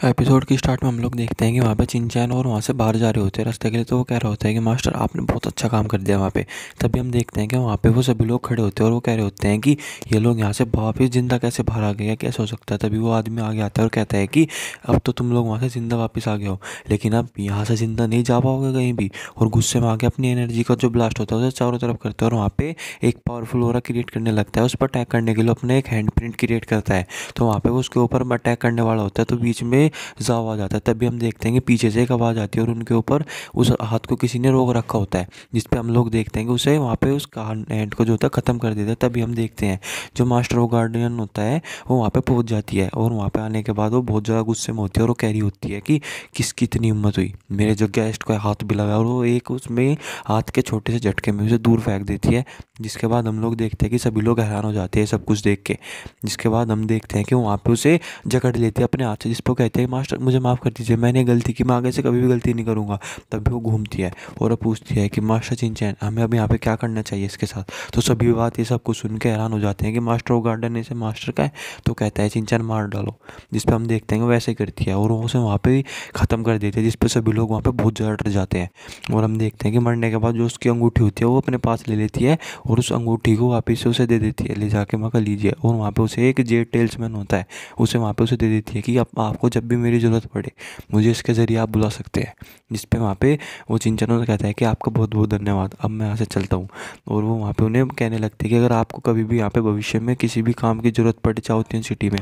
Episode की start में हम लोग देखते हैं कि वहाँ पे चिंचैन और वहाँ से बाहर जा रहे होते हैं रास्ते के लिए तो वो कह रहा होता है कि, मास्टर, आपने बहुत अच्छा काम कर दिया वहाँ पे। तभी हम देखते हैं कि वहाँ पे वो सभी लोग खड़े होते हैं और वो कह रहे होते हैं कि, ये लोग यहाँ से वापस ज़िंदा कैसे बाहर आ गए कैसे हो सकता है? तभी वो आदमी आगे आता है और कहता है कि, अब तो तुम लोग वहाँ से ज़िंदा वापस आ गए हो, लेकिन अब यहाँ से ज़िंदा नहीं जा पाओगे कहीं भी। और गुस्से में आके अपनी एनर्जी का जो ब्लास्ट होता है, उसे चारों तरफ़ करते हैं और वहाँ पे एक पावरफुल ओरा क्रिएट करने लगता है। उस पर अटैक करने के लिए अपना एक हैंड प्रिंट क्रिएट करता है। तो वहाँ पे वो उसके ऊपर अटैक करने वाला होता है तो बीच में जाओ आ जाता है। तभी हम देखते हैं कि पीछे से एक आवाज़ आती है और उनके ऊपर उस हाथ को किसी ने रोक रखा होता है, जिस पे हम लोग देखते हैं कि उसे वहाँ पे उस हैंड को जो होता है ख़त्म कर देता है। तभी हम देखते हैं, जो मास्टर वो गार्डियन होता है, वो वहाँ पर पहुँच जाती है और वहाँ पर आने के बाद वो बहुत ज़्यादा गुस्से में होती है और वो कैरी होती है कि किसकी इतनी हिम्मत हुई? मेरे जो गेस्ट को हाथ भी लगा और वो एक उसमें हाथ के छोटे से झटके में उसे दूर फेंक देती है, जिसके बाद हम लोग देखते हैं कि सभी लोग हैरान हो जाते हैं सब कुछ देख के। जिसके बाद हम देखते हैं कि वहाँ पे उसे जकड़ लेते हैं अपने हाथ से जिस पर कहते हैं, मास्टर, मुझे माफ़ कर दीजिए, मैंने गलती की, मैं आगे से कभी भी गलती नहीं करूँगा। तभी वो घूमती है और अब पूछती है कि, मास्टर चिंचैन हमें अब यहाँ पे क्या करना चाहिए इसके साथ? तो सभी बात ये सब कुछ सुन के हैरान हो जाते हैं कि, मास्टर, वो गार्डन इसे मास्टर का है? तो कहता है चिंचैन मार डालो। जिस पर हम देखते हैं वैसे करती है और वो उसे वहाँ पर ख़त्म कर देते हैं, जिस पर सभी लोग वहाँ पर बहुत ज़्यादा डर जाते हैं। और हम देखते हैं कि मरने के बाद जो उसकी अंगूठी होती है, वो अपने पास ले लेती है और उस अंगूठी को वापस उसे दे देती है, ले जाके वहाँ लीजिए। और वहाँ पे उसे एक जेट टेल्समैन होता है, उसे वहाँ पर उसे दे देती है कि आपको जब भी मेरी ज़रूरत पड़े, मुझे इसके ज़रिए आप बुला सकते हैं। जिस पे वहाँ पर वो चिंचनों से कहता है कि आपका बहुत बहुत धन्यवाद, अब मैं यहाँ से चलता हूँ। और वो वहाँ पर उन्हें कहने लगते हैं कि अगर आपको कभी भी यहाँ पर भविष्य में किसी भी काम की ज़रूरत पड़े, चाहे उत्तीन सिटी में।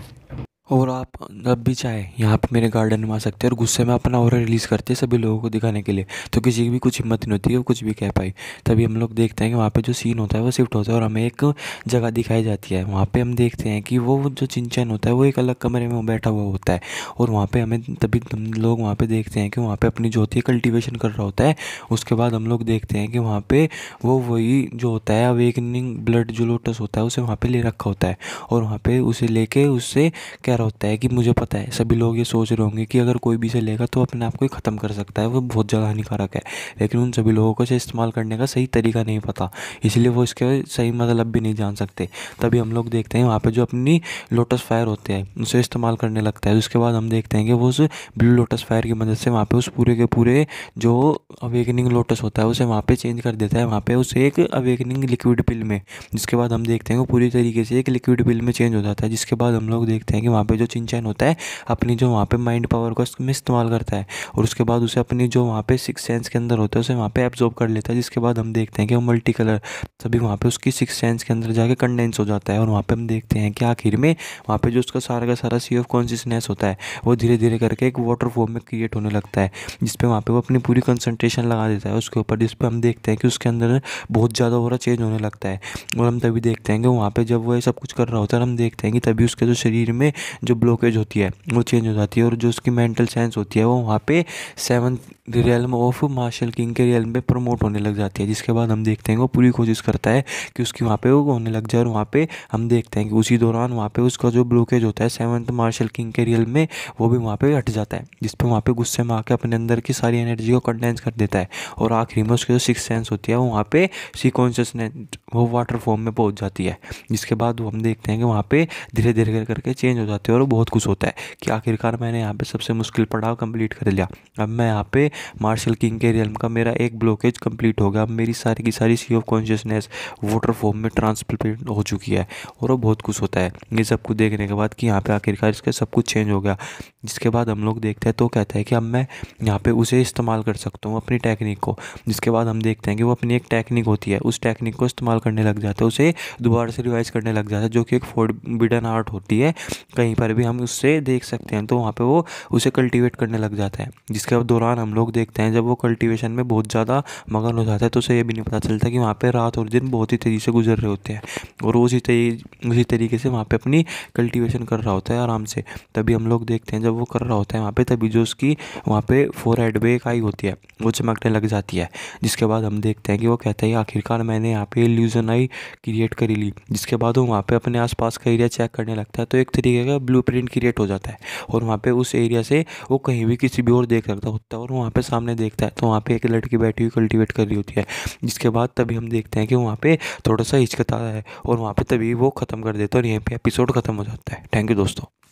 और आप जब भी चाहे, यहाँ पे मेरे गार्डन में आ सकते हैं और गुस्से में अपना और रिलीज़ करते हैं सभी लोगों को दिखाने के लिए। तो किसी की भी कुछ हिम्मत नहीं होती है वो कुछ भी कह पाई तभी हम लोग देखते हैं कि वहाँ पे जो सीन होता है, वो शिफ्ट होता है और हमें एक जगह दिखाई जाती है। वहाँ पे हम देखते हैं कि वो जो चिंचन होता है, वो एक अलग कमरे में बैठा हुआ होता है। और वहाँ पर हमें तभी हम लोग वहाँ पर देखते हैं कि वहाँ पर अपनी जो होती है कल्टिवेशन कर रहा होता है। उसके बाद हम लोग देखते हैं कि वहाँ पर वो वही जो होता है अवेकनिंग ब्लड जो लोटस होता है, उसे वहाँ पर ले रखा होता है। और वहाँ पर उसे लेके, उससे रहा होता है कि मुझे पता है। सभी लोग ये सोच रहे होंगे कि अगर कोई भी इसे लेगा तो अपने आप को ही ख़त्म कर सकता है। वो बहुत ज़्यादा हानिकारक है। लेकिन उन सभी लोगों को इसे इस्तेमाल करने का सही तरीका नहीं पता। इसलिए वो इसके सही मतलब भी नहीं जान सकते। तभी हम लोग देखते हैं वहाँ पर जो अपनी लोटस फायर होते हैं, उसे इस्तेमाल करने लगता है। उसके बाद हम देखते हैं कि वो उस ब्लू लोटस फायर की मदद से वहाँ पर उस पूरे के पूरे जो अवेकनिंग लोटस होता है, उसे वहाँ पर चेंज कर देता है। वहाँ पर उसे एक अवेकनिंग लिक्विड पिल में, जिसके बाद हम देखते हैं वो पूरी तरीके से एक लिक्विड पिल में चेंज हो जाता है। जिसके बाद हम लोग देखते हैं कि वहाँ पे जो चिंचैन होता है, अपनी जो वहाँ पे माइंड पावर को इस्तेमाल करता है और उसके बाद उसे अपनी जो वहाँ पे सिक्स सेंस के अंदर होता है, उसे वहाँ पे एब्जॉर्ब कर लेता है, जिसके बाद हम देखते हैं कि वो मल्टी कलर सभी वहाँ पे उसकी सिक्स सेंस के अंदर जाके कंडेंस हो जाता है और वहाँ पे हम देखते हैं कि आखिर में वहाँ पे जो उसका सारा का सारा सी ऑफ़ कॉन्शियसनेस होता है, वो धीरे धीरे करके एक वाटर फॉर्म में क्रिएट होने लगता है, जिसपे वहाँ पे वो अपनी पूरी कंसनट्रेशन लगा देता है उसके ऊपर, जिसपे हम देखते हैं कि उसके अंदर बहुत ज़्यादा हो रहा चेंज होने लगता है और हम तभी देखते हैं कि वहाँ पर जब वो ये सब कुछ कर रहा होता है हम देखते हैं कि तभी उसके जो शरीर में जो ब्लॉकेज होती है, वो चेंज हो जाती है और जो उसकी मेंटल साइंस होती है, वो वहाँ पे seven realm of martial king के रियल में प्रमोट होने लग जाती है। जिसके बाद हम देखते हैं, वो पूरी कोशिश करता है कि उसकी वहाँ पे वो होने लग जाए और वहाँ पे हम देखते हैं कि उसी दौरान वहाँ पे उसका जो ब्लॉकेज होता है सेवन्थ मार्शल किंग के रियल में, वो भी वहाँ पे हट जाता है। जिस पर वहाँ पे गुस्से में आके अपने अंदर की सारी एनर्जी को कंडेंस कर देता है और आखिरी में उसकी जो सिक्स सेंस होती है, वो वहाँ पे सी कॉन्शियसनेस वो वाटर फॉर्म में पहुँच जाती है। जिसके बाद हम देखते हैं कि वहाँ पे धीरे धीरे करके चेंज हो जाते हैं। और बहुत खुश होता है कि आखिरकार मैंने यहाँ पे सबसे मुश्किल पड़ाव कंप्लीट कर लिया। अब मैं यहाँ पे मार्शल किंग के रियल्म का मेरा एक ब्लॉकेज कंप्लीट हो गया। अब मेरी सारी की सारी sea of consciousness water form में ट्रांसप्लेट हो चुकी है और वो बहुत खुश होता है। ये सब कुछ देखने के बाद कि यहाँ पे आखिरकार इसका सब कुछ चेंज हो गया। जिसके बाद हम लोग देखते हैं तो कहता है कि अब मैं यहाँ पे उसे इस्तेमाल कर सकता हूँ अपनी टेक्निक को। जिसके बाद हम देखते हैं कि वो अपनी एक टेक्निक होती है। उस टेक्निक को इस्तेमाल करने लग जाता है। उसे दोबारा से रिवाइज करने लग जाता है, जो कि एक फोर्ड बिडन आर्ट होती है कहीं पर भी हम उससे देख सकते हैं तो वहाँ पे वो उसे कल्टीवेट करने लग जाता है। जिसके दौरान हम लोग देखते हैं, जब वो कल्टीवेशन में बहुत ज़्यादा मगन हो जाता है तो उसे ये भी नहीं पता चलता कि वहाँ पर रात और दिन बहुत ही तेज़ी से गुजर रहे होते हैं। और वो उसी तरी, उसी तरीके से वहाँ पर अपनी कल्टीवेशन कर रहा होता है आराम से। तभी हम लोग देखते हैं, जब वो कर रहा होता है वहाँ पर तभी जो उसकी वहाँ पर फोर हेड आई होती है, वो चमकने लग जाती है। जिसके बाद हम देखते हैं कि वो कहता है आखिरकार मैंने यहाँ पे इल्यूजन आई क्रिएट करी ली। जिसके बाद वो वहाँ पे अपने आसपास का एरिया चेक करने लगता है तो एक तरीके का ब्लू क्रिएट हो जाता है। और वहाँ पर उस एरिया से वो कहीं भी किसी भी और देख सकता होता है और वहाँ पर सामने देखता है। तो वहाँ पर एक लड़की बैठी हुई कल्टिवेट कर रही होती है। जिसके बाद तभी हम देखते हैं कि वहाँ पर थोड़ा सा हिचकता है और वहाँ पर तभी वो ख़त्म कर देता है और यहीं पर एपिसोड ख़त्म हो जाता है। थैंक यू दोस्तों।